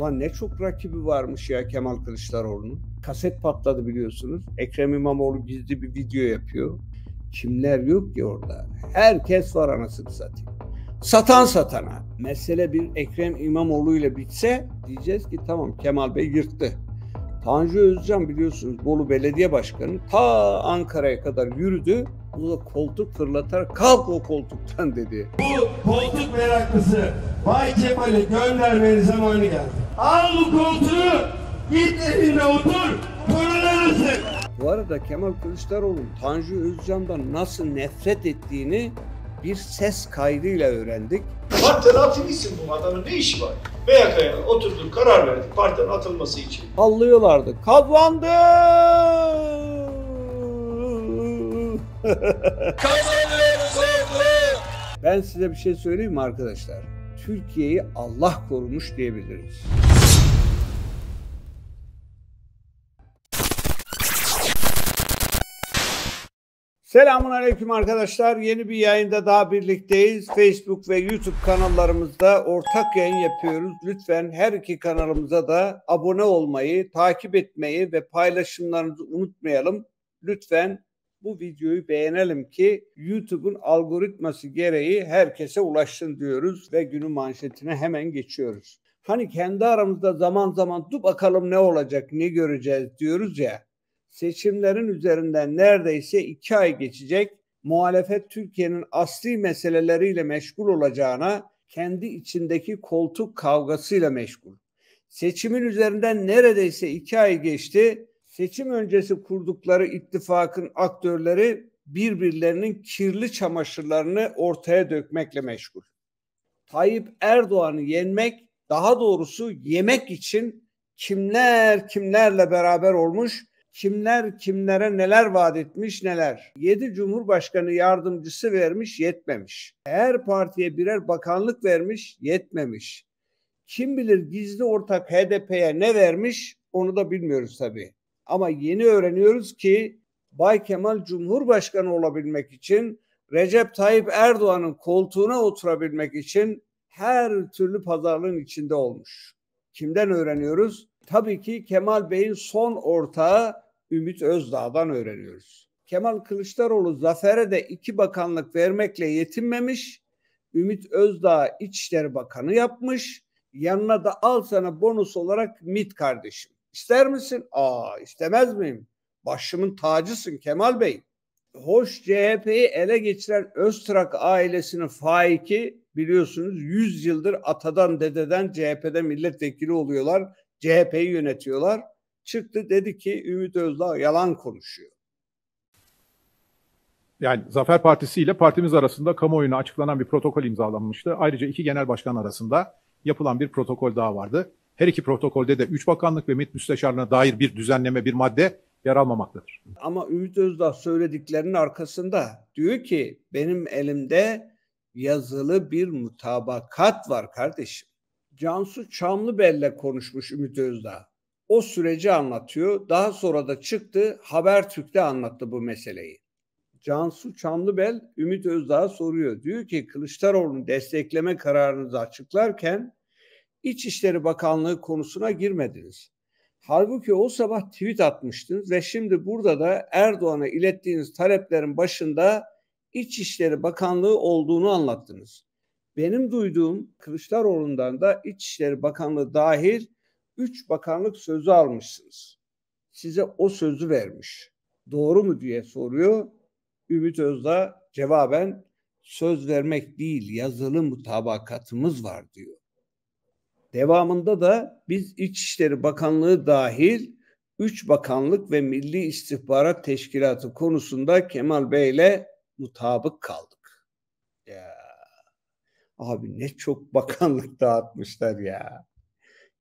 Ulan ne çok rakibi varmış ya Kemal Kılıçdaroğlu'nun. Kaset patladı biliyorsunuz. Ekrem İmamoğlu gizli bir video yapıyor. Kimler yok ki orada? Herkes var anasını satayım. Satan satana. Mesele bir Ekrem İmamoğlu ile bitse diyeceğiz ki tamam Kemal Bey yırttı. Tanju Özcan biliyorsunuz Bolu Belediye Başkanı ta Ankara'ya kadar yürüdü. Onu da koltuk fırlatar kalk o koltuktan dedi. Bu koltuk meraklısı Bay Kemal'i göndermenin zamanı geldi. Al bu koltuğu git evinde otur paraları sık. Bu arada Kemal Kılıçdaroğlu Tanju Özcan'dan nasıl nefret ettiğini bir ses kaydıyla öğrendik. Partiden atılmışsın bu adamın ne işi var? BYK'ya oturduk karar verdik partiden atılması için. Sallıyorlardı. Kazandı! ben size bir şey söyleyeyim mi arkadaşlar? Türkiye'yi Allah korumuş diyebiliriz. Selamun Aleyküm arkadaşlar. Yeni bir yayında daha birlikteyiz. Facebook ve YouTube kanallarımızda ortak yayın yapıyoruz. Lütfen her iki kanalımıza da abone olmayı, takip etmeyi ve paylaşımlarınızı unutmayalım. Lütfen bu videoyu beğenelim ki YouTube'un algoritması gereği herkese ulaşsın diyoruz ve günün manşetine hemen geçiyoruz. Hani kendi aramızda zaman zaman dur bakalım ne olacak, ne göreceğiz diyoruz ya seçimlerin üzerinden neredeyse iki ay geçecek. Muhalefet Türkiye'nin asli meseleleriyle meşgul olacağına kendi içindeki koltuk kavgasıyla meşgul. Seçimin üzerinden neredeyse iki ay geçti. Seçim öncesi kurdukları ittifakın aktörleri birbirlerinin kirli çamaşırlarını ortaya dökmekle meşgul. Tayyip Erdoğan'ı yenmek, daha doğrusu yemek için kimler kimlerle beraber olmuş kimler kimlere neler vaat etmiş neler. 7 Cumhurbaşkanı yardımcısı vermiş yetmemiş. Her partiye birer bakanlık vermiş yetmemiş. Kim bilir gizli ortak HDP'ye ne vermiş onu da bilmiyoruz tabii. Ama yeni öğreniyoruz ki Bay Kemal Cumhurbaşkanı olabilmek için Recep Tayyip Erdoğan'ın koltuğuna oturabilmek için her türlü pazarlığın içinde olmuş. Kimden öğreniyoruz? Tabii ki Kemal Bey'in son ortağı Ümit Özdağ'dan öğreniyoruz. Kemal Kılıçdaroğlu zafere de iki bakanlık vermekle yetinmemiş. Ümit Özdağ İçişleri Bakanı yapmış. Yanına da al sana bonus olarak MIT kardeşim. İster misin? Aa istemez miyim? Başımın tacısın Kemal Bey. Hoş CHP'yi ele geçiren Öztrak ailesinin faiki biliyorsunuz 100 yıldır atadan dededen CHP'de milletvekili oluyorlar. CHP'yi yönetiyorlar çıktı dedi ki Ümit Özdağ yalan konuşuyor. Yani Zafer Partisi ile partimiz arasında kamuoyuna açıklanan bir protokol imzalanmıştı. Ayrıca iki genel başkan arasında yapılan bir protokol daha vardı. Her iki protokolde de üç bakanlık ve MİT müsteşarlığına dair bir düzenleme, bir madde yer almamaktadır. Ama Ümit Özdağ söylediklerinin arkasında diyor ki benim elimde yazılı bir mutabakat var kardeşim. Cansu Çamlıbel'le konuşmuş Ümit Özdağ o süreci anlatıyor. Daha sonra da çıktı Habertürk'te anlattı bu meseleyi. Cansu Çamlıbel Ümit Özdağ'a soruyor. Diyor ki Kılıçdaroğlu'nu destekleme kararınızı açıklarken İçişleri Bakanlığı konusuna girmediniz. Halbuki o sabah tweet atmıştınız ve şimdi burada da Erdoğan'a ilettiğiniz taleplerin başında İçişleri Bakanlığı olduğunu anlattınız. Benim duyduğum Kılıçdaroğlu'ndan da İçişleri Bakanlığı dahil üç bakanlık sözü almışsınız. Size o sözü vermiş. Doğru mu diye soruyor. Ümit Özdağ cevaben söz vermek değil yazılı mutabakatımız var diyor. Devamında da biz İçişleri Bakanlığı dahil üç bakanlık ve Milli İstihbarat Teşkilatı konusunda Kemal Bey ile mutabık kaldık. Ya abi ne çok bakanlık dağıtmışlar ya.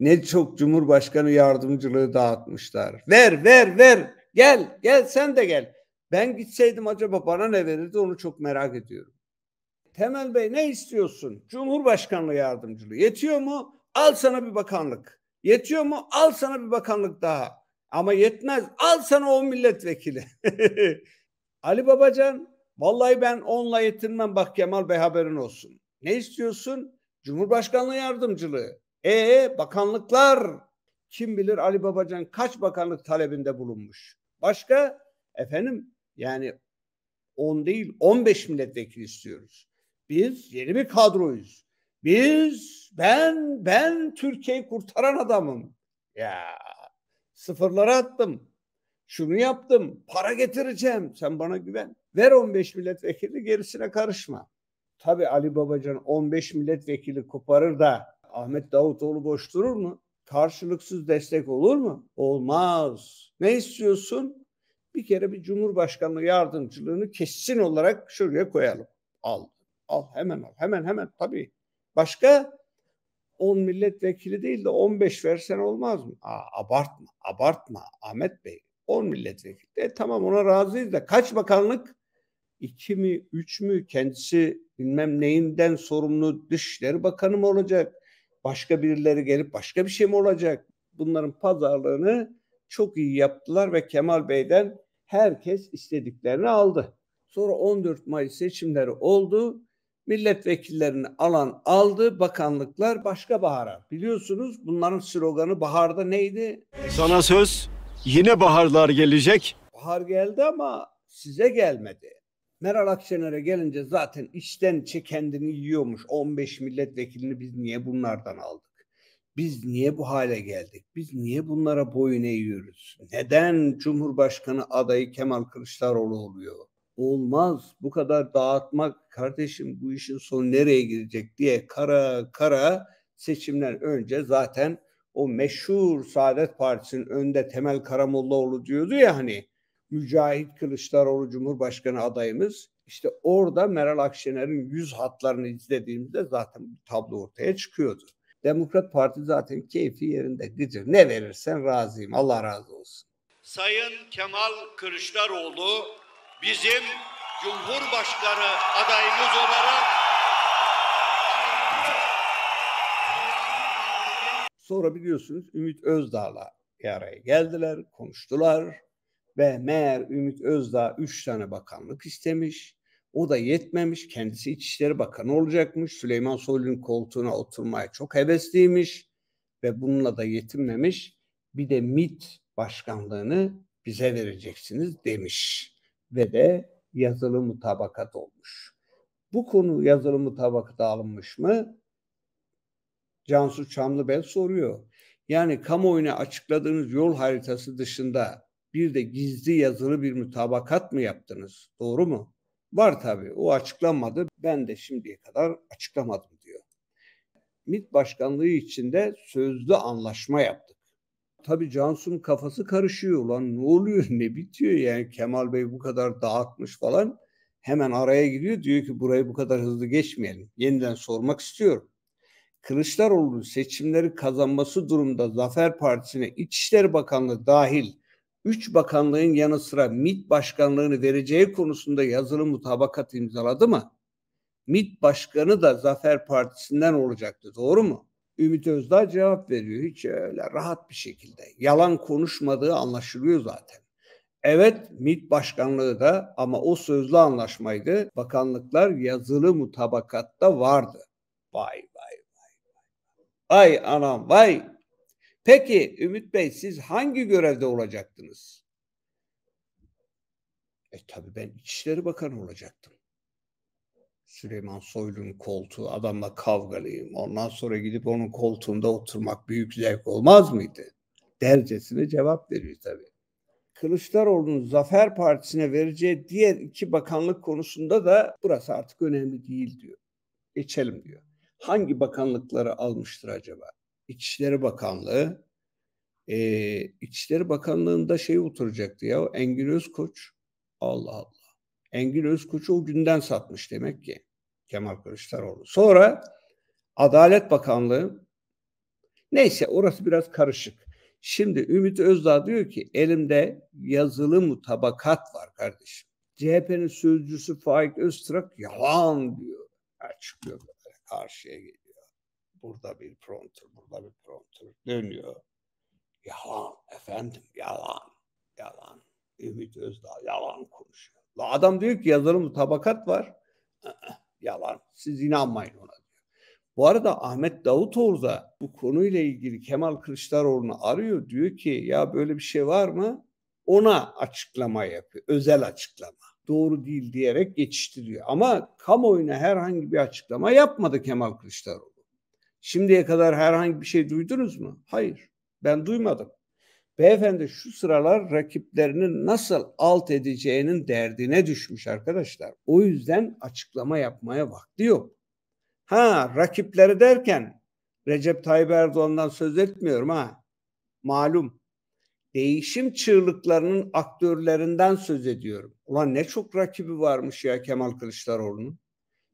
Ne çok Cumhurbaşkanı yardımcılığı dağıtmışlar. Ver ver ver gel gel sen de gel. Ben gitseydim acaba bana ne verirdi onu çok merak ediyorum. Temel Bey ne istiyorsun? Cumhurbaşkanlığı yardımcılığı. Yetiyor mu? Al sana bir bakanlık. Yetiyor mu? Al sana bir bakanlık daha. Ama yetmez. Al sana o milletvekili. Ali Babacan, vallahi ben onunla yetinmem bak Kemal Bey haberin olsun. Ne istiyorsun? Cumhurbaşkanlığı yardımcılığı. E bakanlıklar kim bilir Ali Babacan kaç bakanlık talebinde bulunmuş. Başka efendim yani 10 değil 15 milletvekili istiyoruz. Biz yeni bir kadroyuz. Biz ben ben Türkiye'yi kurtaran adamım. Ya sıfırlara attım. Şunu yaptım. Para getireceğim. Sen bana güven. Ver 15 milletvekili gerisine karışma. Tabi Ali Babacan 15 milletvekili koparır da Ahmet Davutoğlu boş durur mu? Karşılıksız destek olur mu? Olmaz. Ne istiyorsun? Bir kere bir Cumhurbaşkanlığı yardımcılığını kesin olarak şuraya koyalım. Al. Al hemen al. Hemen hemen tabii. Başka 10 milletvekili değil de 15 versen olmaz mı? Aa, abartma, abartma Ahmet Bey. 10 milletvekili. E, tamam ona razıyız da kaç bakanlık? 2 mi, 3 mü? Kendisi bilmem neyinden sorumlu Dışişleri Bakanı mı olacak? Başka birileri gelip başka bir şey mi olacak? Bunların pazarlığını çok iyi yaptılar ve Kemal Bey'den herkes istediklerini aldı. Sonra 14 Mayıs seçimleri oldu. Milletvekillerini alan aldı, bakanlıklar başka bahara. Biliyorsunuz bunların sloganı baharda neydi? Sana söz yine baharlar gelecek. Bahar geldi ama size gelmedi. Meral Akşener'e gelince zaten içten içe kendini yiyormuş. 15 milletvekilini biz niye bunlardan aldık? Biz niye bu hale geldik? Biz niye bunlara boyun eğiyoruz? Neden Cumhurbaşkanı adayı Kemal Kılıçdaroğlu oluyor? Olmaz bu kadar dağıtmak kardeşim bu işin sonu nereye gidecek diye kara kara seçimden önce zaten o meşhur Saadet Partisi'nin önde Temel Karamollaoğlu diyordu ya hani Mücahit Kılıçdaroğlu Cumhurbaşkanı adayımız. İşte orada Meral Akşener'in yüz hatlarını izlediğimizde zaten bu tablo ortaya çıkıyordu. Demokrat Parti zaten keyfi yerinde gıcır. Ne verirsen razıyım. Allah razı olsun. Sayın Kemal Kılıçdaroğlu bizim Cumhurbaşkanı adayımız olarak Sonra biliyorsunuz Ümit Özdağ'la bir araya geldiler, konuştular ve meğer Ümit Özdağ üç tane bakanlık istemiş. O da yetmemiş. Kendisi İçişleri Bakanı olacakmış. Süleyman Soylu'nun koltuğuna oturmaya çok hevesliymiş ve bununla da yetinmemiş. Bir de MİT başkanlığını bize vereceksiniz demiş ve de yazılı mutabakat olmuş. Bu konu yazılı mutabakata alınmış mı? Cansu Çamlıbel soruyor. Yani kamuoyuna açıkladığınız yol haritası dışında bir de gizli yazılı bir mutabakat mı yaptınız? Doğru mu? Var tabii. O açıklanmadı. Ben de şimdiye kadar açıklamadım diyor. MİT başkanlığı içinde sözlü anlaşma yaptık. Tabii Cansu'nun kafası karışıyor. Ulan ne oluyor ne bitiyor yani Kemal Bey bu kadar dağıtmış falan. Hemen araya giriyor diyor ki burayı bu kadar hızlı geçmeyelim. Yeniden sormak istiyorum. Kılıçdaroğlu'nun seçimleri kazanması durumda Zafer Partisi'ne İçişleri Bakanlığı dahil 3 bakanlığın yanı sıra MİT başkanlığını vereceği konusunda yazılı mutabakat imzaladı mı? MİT başkanı da Zafer Partisi'nden olacaktı. Doğru mu? Ümit Özdağ cevap veriyor. Hiç öyle rahat bir şekilde. Yalan konuşmadığı anlaşılıyor zaten. Evet MİT başkanlığı da ama o sözlü anlaşmaydı. Bakanlıklar yazılı mutabakatta vardı. Vay vay vay vay. Anam vay. Peki Ümit Bey siz hangi görevde olacaktınız? E tabii ben İçişleri Bakanı olacaktım. Süleyman Soylu'nun koltuğu adamla kavgalıyım. Ondan sonra gidip onun koltuğunda oturmak büyük zevk olmaz mıydı? Dercesine cevap veriyor tabii. Kılıçdaroğlu'nun Zafer Partisi'ne vereceği diğer iki bakanlık konusunda da burası artık önemli değil diyor. Geçelim diyor. Hangi bakanlıkları almıştır acaba? İçişleri Bakanlığı, e, İçişleri Bakanlığı'nda şey oturacaktı ya Engin Özkoç. Allah Allah. Engin Özkoç'u o günden satmış demek ki Kemal Kılıçdaroğlu. Sonra Adalet Bakanlığı neyse orası biraz karışık. Şimdi Ümit Özdağ diyor ki elimde yazılı mutabakat var kardeşim. CHP'nin sözcüsü Faik Öztürk yalan diyor. Açıklıyor böyle karşıya geliyor. Burada bir prompter, burada bir prompter dönüyor. Yalan efendim yalan. Yalan. Ümit Özdağ yalan konuşuyor. La adam diyor ki yazılı mutabakat var. Yalan. Siz inanmayın ona diyor. Bu arada Ahmet Davutoğlu da bu konuyla ilgili Kemal Kılıçdaroğlu'nu arıyor. Diyor ki ya böyle bir şey var mı? Ona açıklama yapıyor. Özel açıklama. Doğru değil diyerek geçiştiriyor. Ama kamuoyuna herhangi bir açıklama yapmadı Kemal Kılıçdaroğlu. Şimdiye kadar herhangi bir şey duydunuz mu? Hayır. Ben duymadım. Beyefendi şu sıralar rakiplerini nasıl alt edeceğinin derdine düşmüş arkadaşlar. O yüzden açıklama yapmaya vakti yok. Ha rakipleri derken Recep Tayyip Erdoğan'dan söz etmiyorum ha. Malum. Değişim çığlıklarının aktörlerinden söz ediyorum. Ulan ne çok rakibi varmış ya Kemal Kılıçdaroğlu'nun.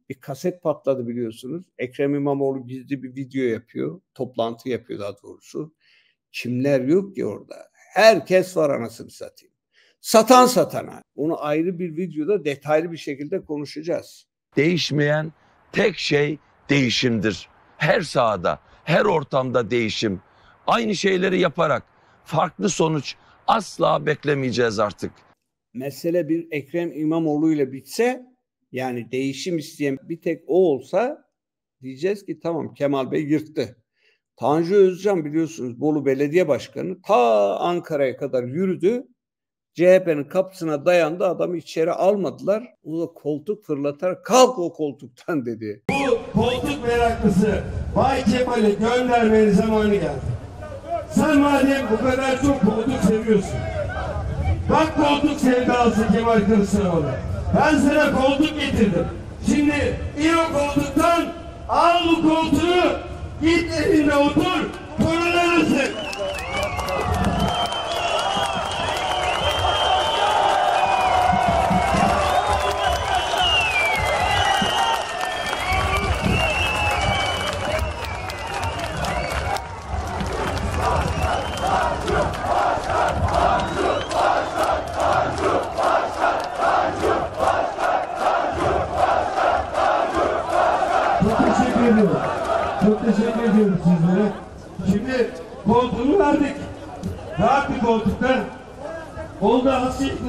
Bir kaset patladı biliyorsunuz. Ekrem İmamoğlu gizli bir video yapıyor. Toplantı yapıyor daha doğrusu. Kimler yok ki orada? Herkes var anasını satayım. Satan satana. Onu ayrı bir videoda detaylı bir şekilde konuşacağız. Değişmeyen tek şey değişimdir. Her sahada, her ortamda değişim. Aynı şeyleri yaparak farklı sonuç asla beklemeyeceğiz artık. Mesele bir Ekrem İmamoğlu ile bitse yani değişim isteyen bir tek o olsa diyeceğiz ki tamam Kemal Bey yırttı. Tanju Özcan biliyorsunuz Bolu Belediye Başkanı ta Ankara'ya kadar yürüdü. CHP'nin kapısına dayandı adamı içeri almadılar. O da koltuk fırlatarak kalk o koltuktan dedi. Bu koltuk meraklısı Bay Kemal'i göndermenin zamanı geldi. Sen madem bu kadar çok koltuk seviyorsun. Bak koltuk sevdası Kemal Kılıçdaroğlu. Ben sana koltuk getirdim. Şimdi in o koltuktan al bu koltuğu git evinde otur torunlarısın.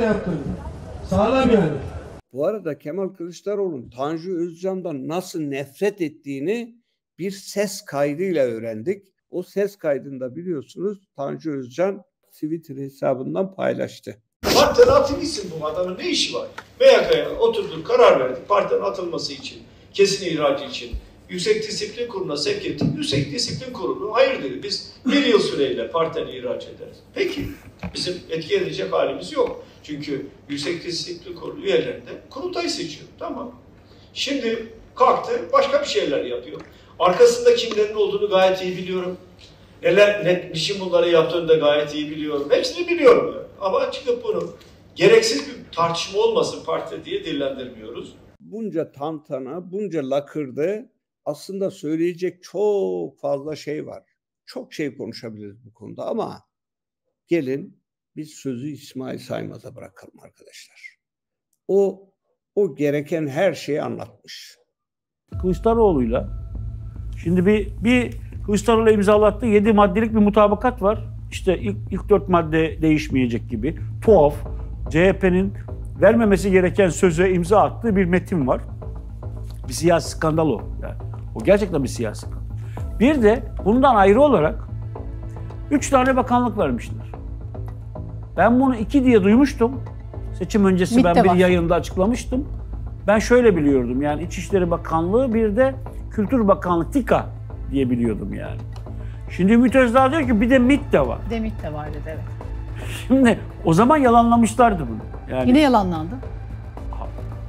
Hasiyetle yaptırdım. Sağlam yani. Bu arada Kemal Kılıçdaroğlu'nun Tanju Özcan'dan nasıl nefret ettiğini bir ses kaydıyla öğrendik. O ses kaydında biliyorsunuz Tanju Özcan Twitter hesabından paylaştı. Partiden atın gitsin bu adamın ne işi var? MYK'ya oturduk karar verdik partiden atılması için, kesin ihracı için. Yüksek Disiplin Kurulu'na sevk ettik. Yüksek Disiplin Kurulu hayır dedi biz bir yıl süreyle partiden ihraç ederiz. Peki bizim etki edecek halimiz yok. Çünkü Yüksek Disiplin Kurulu üyelerinde kurultay seçiyor. Tamam. Şimdi kalktı başka bir şeyler yapıyor. Arkasında kimlerin olduğunu gayet iyi biliyorum. Neler, ne niçin bunları yaptığını da gayet iyi biliyorum. Hepsini biliyorum. Yani. Ama çıkıp bunu gereksiz bir tartışma olmasın partide diye dillendirmiyoruz. Bunca tantana, bunca lakırdı aslında söyleyecek çok fazla şey var. Çok şey konuşabiliriz bu konuda ama gelin biz sözü İsmail Saymaz'a bırakalım arkadaşlar. O o gereken her şeyi anlatmış. Kılıçdaroğlu'yla şimdi bir bir Kılıçdaroğlu imzalattığı 7 maddelik bir mutabakat var. İşte ilk, ilk 4 madde değişmeyecek gibi. Tuhaf. CHP'nin vermemesi gereken söze imza attığı bir metin var. Bir siyasi skandal o. Yani. O gerçekten bir siyasi skandal. Bir de bundan ayrı olarak 3 tane bakanlık vermişler. Ben bunu iki diye duymuştum. Seçim öncesi MİT ben de bir var. yayında açıklamıştım. Ben şöyle biliyordum yani İçişleri Bakanlığı bir de Kültür Bakanlığı TİKA diye biliyordum yani. Şimdi Ümit Özdağ diyor ki bir de MİT de var. Demit de var dedi evet. Şimdi o zaman yalanlamışlardı bunu. Yani Yine yalanlandı.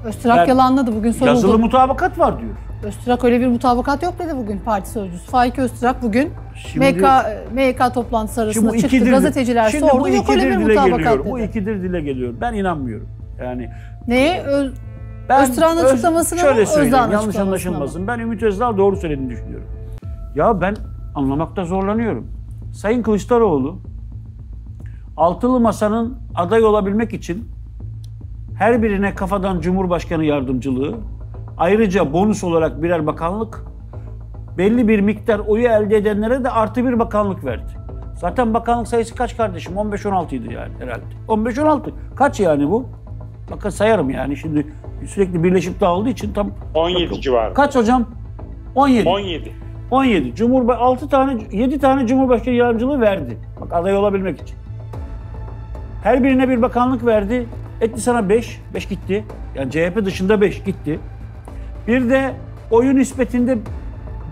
Öztürk yalanladı bugün soruldu. yazılı mutabakat var diyor. Öztürk öyle bir mutabakat yok dedi bugün parti sözcüsü. Faik Öztürk bugün Şimdi- MK, MK toplantısı arasında çıktı. ikidir, Gazeteciler şimdi sordu. Yok öyle bir mutabakat geliyor. dedi. Bu ikidir dile geliyor. Ben inanmıyorum. Yani Neye? Öz, Ben Öztürk'ün Öz- açıklamasına mı, Şöyle söyleyeyim Özdağ'ın yanlış mı? anlaşılmasın. Ben Ümit Özdağ doğru söylediğini düşünüyorum. Ya ben anlamakta zorlanıyorum. Sayın Kılıçdaroğlu altılı masanın aday olabilmek için her birine kafadan Cumhurbaşkanı yardımcılığı, ayrıca bonus olarak birer bakanlık, belli bir miktar oyu elde edenlere de artı bir bakanlık verdi. Zaten bakanlık sayısı kaç kardeşim? 15-16 idi yani herhalde. 15-16. Kaç yani bu? Bakın sayarım yani şimdi sürekli birleşip dağıldığı için tam... 17 civarı. Kaç hocam? 17. 17. 17. Cumhurba 6 tane 7 tane Cumhurbaşkanı yardımcılığı verdi. Bak aday olabilmek için. Her birine bir bakanlık verdi. Etti sana 5. 5 gitti. Yani CHP dışında 5 gitti. Bir de oyu nispetinde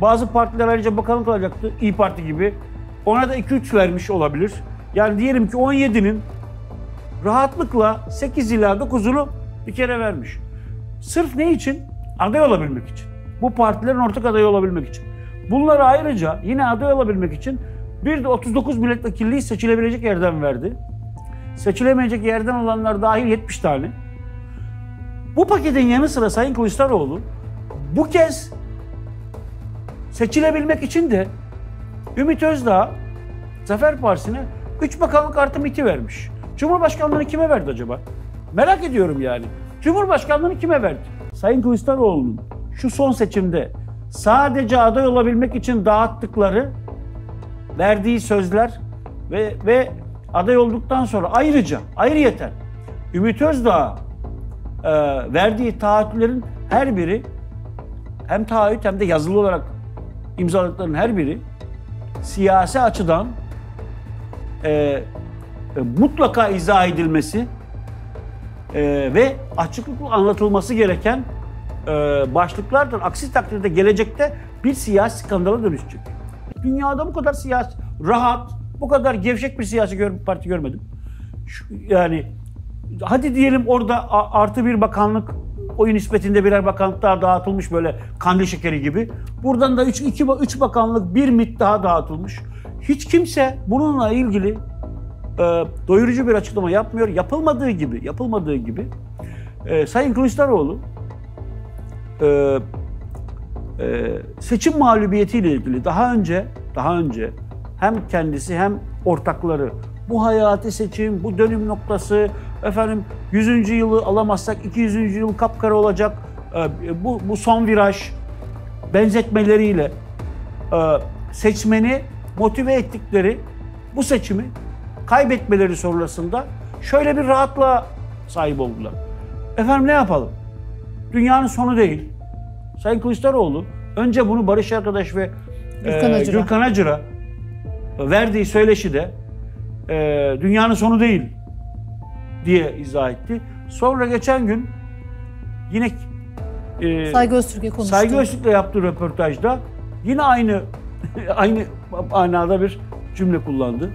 bazı partiler ayrıca bakanlık alacaktı. İyi Parti gibi. Ona da 2-3 vermiş olabilir. Yani diyelim ki 17'nin rahatlıkla 8 ila 9'unu bir kere vermiş. Sırf ne için? Aday olabilmek için. Bu partilerin ortak adayı olabilmek için. Bunları ayrıca yine aday olabilmek için bir de 39 milletvekilliği seçilebilecek yerden verdi. Seçilemeyecek yerden olanlar dahil 70 tane. Bu paketin yanı sıra Sayın Kılıçdaroğlu bu kez seçilebilmek için de Ümit Özdağ Zafer Partisi'ne 3 bakanlık artı MİT'i vermiş. Cumhurbaşkanlığını kime verdi acaba? Merak ediyorum yani. Cumhurbaşkanlığını kime verdi? Sayın Kılıçdaroğlu'nun şu son seçimde sadece aday olabilmek için dağıttıkları verdiği sözler ve ve aday olduktan sonra ayrıca ayrıyeten Ümit Özdağ e, verdiği taahhütlerin her biri hem taahhüt hem de yazılı olarak imzaladıklarının her biri siyasi açıdan e, e, mutlaka izah edilmesi e, ve açıklıkla anlatılması gereken e, başlıklardır. Aksi takdirde gelecekte bir siyasi skandala dönüşecek. Dünyada bu kadar siyasi, rahat, bu kadar gevşek bir siyasi gör, parti görmedim. Şu, yani hadi diyelim orada artı bir bakanlık oyu nispetinde birer bakanlık daha dağıtılmış böyle kandil şekeri gibi. Buradan da 3 2 3 bakanlık bir MİT daha dağıtılmış. Hiç kimse bununla ilgili e, doyurucu bir açıklama yapmıyor. Yapılmadığı gibi, yapılmadığı gibi e, Sayın Kılıçdaroğlu e, e, seçim mağlubiyetiyle ilgili daha önce daha önce hem kendisi hem ortakları bu hayati seçim, bu dönüm noktası, efendim 100. yılı alamazsak 200. yıl kapkara olacak, e, bu, bu son viraj benzetmeleriyle e, seçmeni motive ettikleri bu seçimi kaybetmeleri sonrasında şöyle bir rahatlığa sahip oldular. Efendim ne yapalım? Dünyanın sonu değil. Sayın Kılıçdaroğlu önce bunu Barış Arkadaş ve Gürkan e, Acır'a. Gürkan Acır'a verdiği söyleşi de e, dünyanın sonu değil diye izah etti. Sonra geçen gün yine e, Saygı Öztürk'e konuştu. Saygı Öztürk'le yaptığı röportajda yine aynı aynı manada bir cümle kullandı.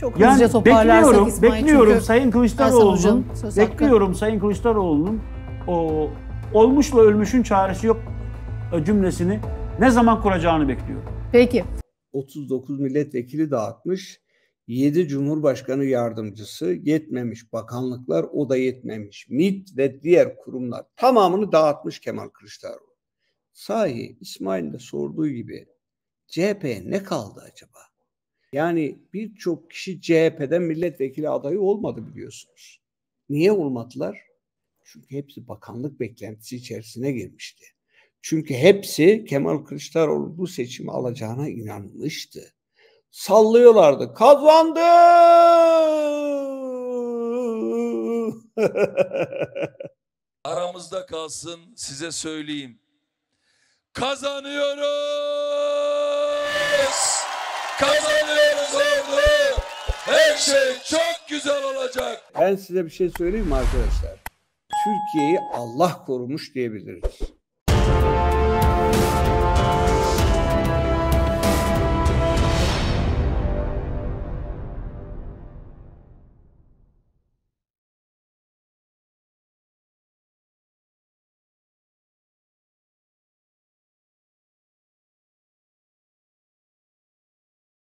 Çok hızlıca Yani toparlarsak bekliyorum, İsmail bekliyorum çünkü Sayın Kılıçdaroğlu'nun, söz hakkı. bekliyorum Sayın Kılıçdaroğlu'nun o olmuşla ölmüşün çaresi yok cümlesini ne zaman kuracağını bekliyorum. Peki. 39 milletvekili dağıtmış. 7 Cumhurbaşkanı yardımcısı yetmemiş. Bakanlıklar o da yetmemiş. MİT ve diğer kurumlar tamamını dağıtmış Kemal Kılıçdaroğlu. Sahi İsmail'in de sorduğu gibi CHP'ye ne kaldı acaba? Yani birçok kişi CHP'den milletvekili adayı olmadı biliyorsunuz. Niye olmadılar? Çünkü hepsi bakanlık beklentisi içerisine girmişti. Çünkü hepsi Kemal Kılıçdaroğlu bu seçimi alacağına inanmıştı. Sallıyorlardı. Kazandı! aramızda kalsın size söyleyeyim. Kazanıyoruz! Kazanıyoruz ordu! Her şey çok güzel olacak. ben size bir şey söyleyeyim mi arkadaşlar? Türkiye'yi Allah korumuş diyebiliriz.